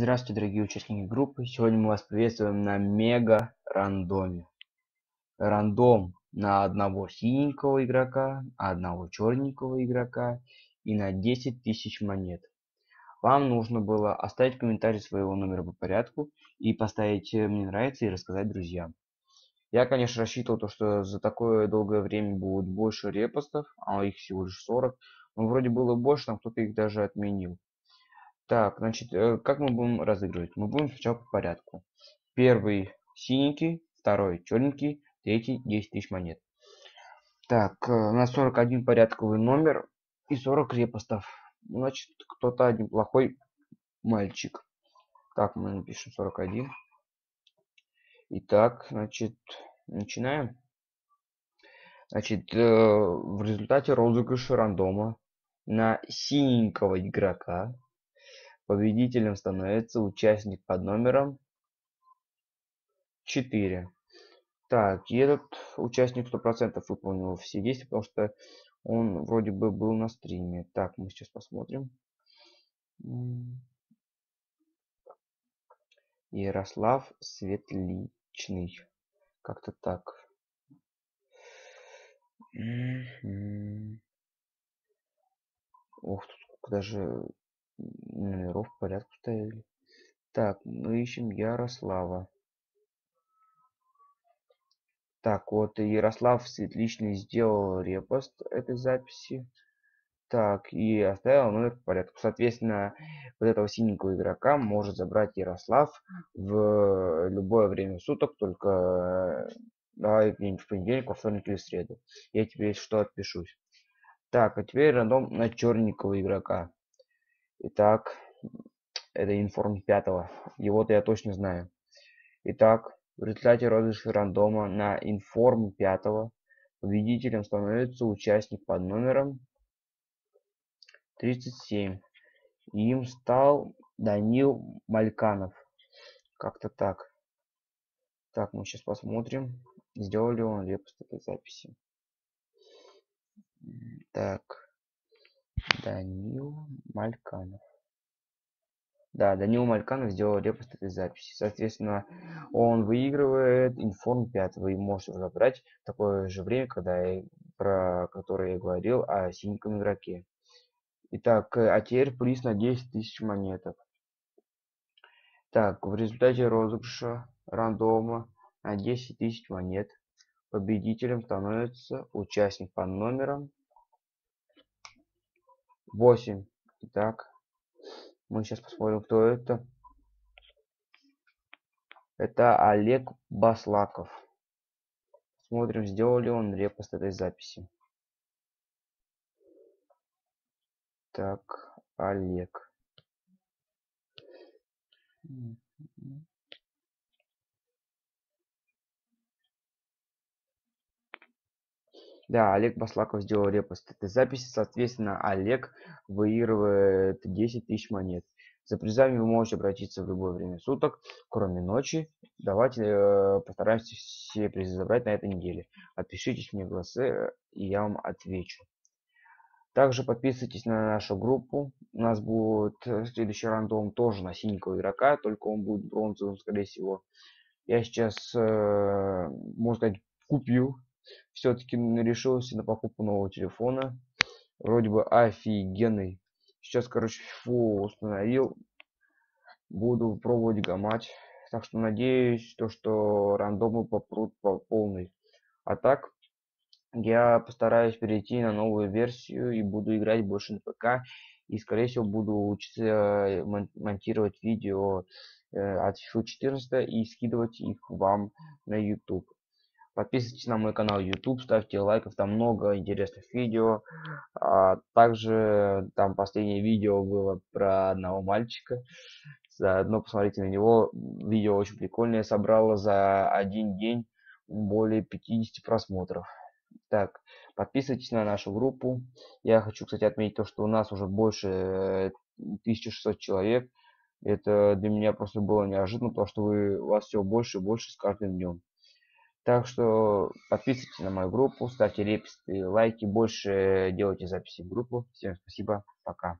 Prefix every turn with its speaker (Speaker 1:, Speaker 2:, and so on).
Speaker 1: Здравствуйте, дорогие участники группы. Сегодня мы вас приветствуем на мега рандоме. Рандом на одного синенького игрока, одного черненького игрока и на 10 тысяч монет. Вам нужно было оставить комментарий своего номера по порядку и поставить «Мне нравится» и рассказать друзьям. Я, конечно, рассчитывал, то, что за такое долгое время будет больше репостов, а их всего лишь 40. Но вроде было больше, там кто-то их даже отменил. Так, значит, э, как мы будем разыгрывать? Мы будем сначала по порядку. Первый синенький, второй черненький, третий 10 тысяч монет. Так, э, у нас 41 порядковый номер и 40 репостов. Значит, кто-то один плохой мальчик. Так, мы напишем 41. Итак, значит, начинаем. Значит, э, в результате розыгрыша рандома на синенького игрока Победителем становится участник под номером 4. Так, и этот участник 100% выполнил все действия, потому что он вроде бы был на стриме. Так, мы сейчас посмотрим. Ярослав Светличный. Как-то так. Ох, тут даже номеров в порядку ставили. Так, мы ищем Ярослава. Так, вот Ярослав Светличный сделал репост этой записи. Так, и оставил номер в порядку. Соответственно, вот этого синенького игрока может забрать Ярослав в любое время суток, только давай где-нибудь в понедельник, во вторник или в среду. Я тебе что отпишусь. Так, а теперь рандом на черненького игрока. Итак, это информ пятого. Его-то я точно знаю. Итак, в результате розыгрыша рандома на информ пятого победителем становится участник под номером 37. Им стал Данил Мальканов. Как-то так. Так, мы сейчас посмотрим, сделал ли он репост этой записи. Так. Данил Мальканов. Да, Данил Мальканов сделал репост этой записи. Соответственно, он выигрывает информ 5. Вы можете забрать в такое же время, когда я, про которое я говорил о синеньком игроке. Итак, а теперь приз на 10 тысяч монеток. Так, в результате розыгрыша рандома на 10 тысяч монет победителем становится участник под номером 8. Итак, мы сейчас посмотрим, кто это. Это Олег Баслаков. Смотрим, сделал ли он репост этой записи. Так, Олег. Да, Олег Баслаков сделал репост этой записи. Соответственно, Олег выигрывает 10 тысяч монет. За призами вы можете обратиться в любое время суток, кроме ночи. Давайте э, постараемся все призы забрать на этой неделе. Отпишитесь мне в голосе, и я вам отвечу. Также подписывайтесь на нашу группу. У нас будет следующий рандом тоже на синенького игрока, только он будет бронзовым, скорее всего. Я сейчас, э, можно сказать, купил все-таки решился на покупку нового телефона. Вроде бы офигенный. Сейчас, короче, фу установил. Буду пробовать гамать. Так что надеюсь, то, что рандомы попрут по полной. А так, я постараюсь перейти на новую версию и буду играть больше на ПК. И, скорее всего, буду учиться э, монтировать видео э, от FIFA 14 и скидывать их вам на YouTube. Подписывайтесь на мой канал YouTube, ставьте лайков, там много интересных видео. А также там последнее видео было про одного мальчика. Заодно посмотрите на него. Видео очень прикольное. Собрало за один день более 50 просмотров. Так, подписывайтесь на нашу группу. Я хочу, кстати, отметить то, что у нас уже больше 1600 человек. Это для меня просто было неожиданно, потому что вы, у вас все больше и больше с каждым днем. Так что подписывайтесь на мою группу, ставьте репосты, лайки, больше делайте записи в группу. Всем спасибо, пока.